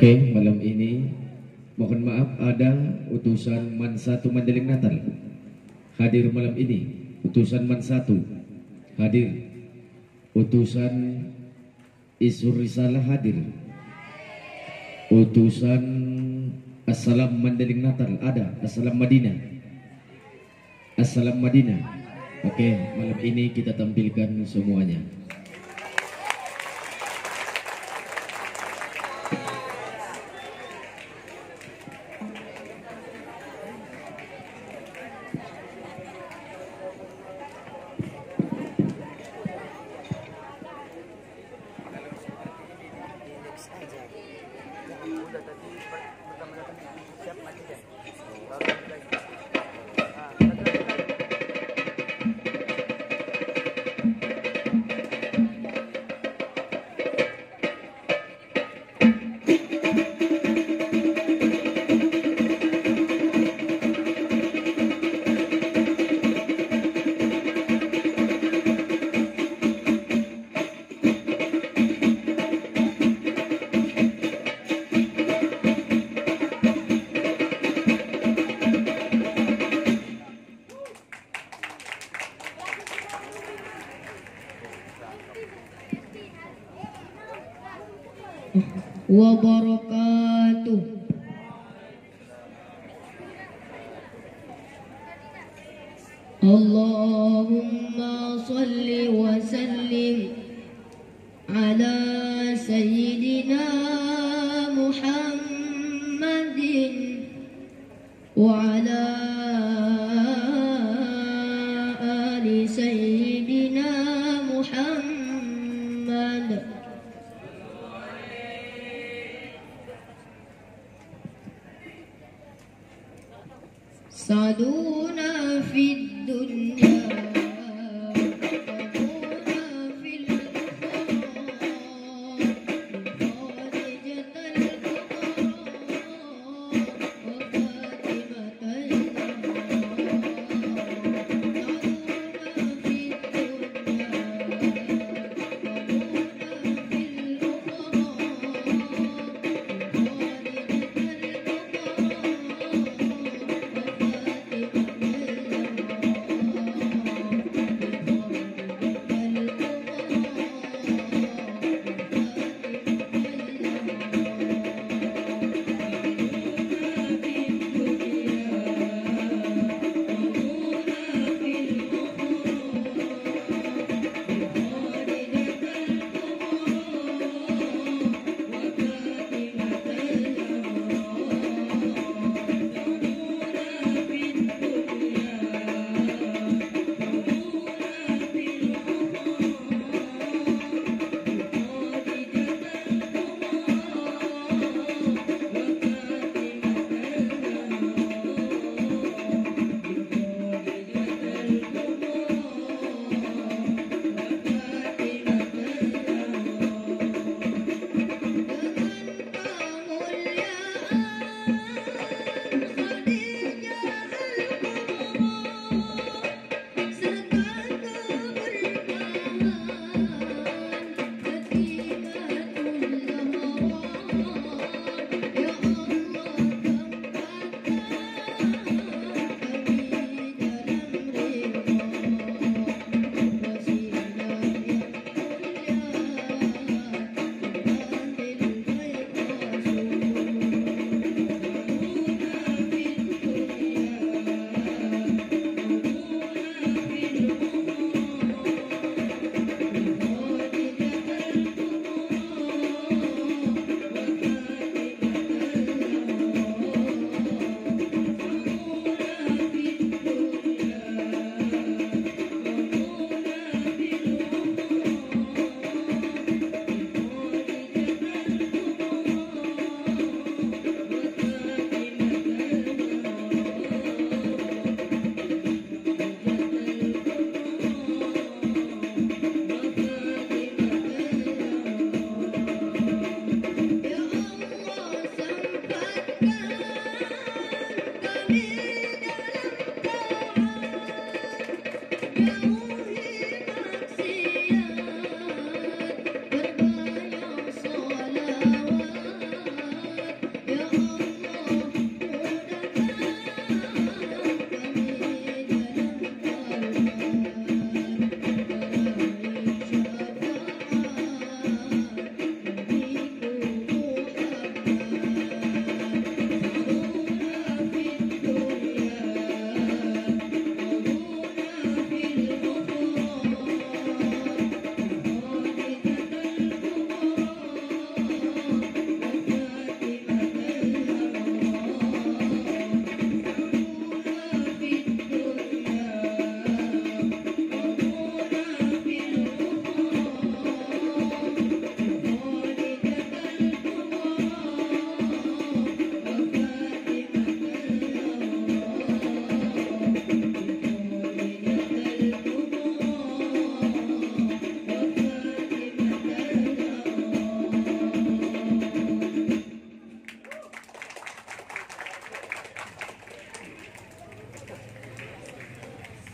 Oke, malam ini mohon maaf ada utusan Man satu Mandeling Natal hadir malam ini. Utusan Man satu hadir. Utusan Isur Risalah hadir. Utusan Assalam Mandeling Natal ada. Assalam Madinah. Assalam Madinah. Oke, malam ini kita tampilkan semuanya. وبركاته. اللهم صل وسلم على سيدنا محمد وعلى سعدونا في الدنيا.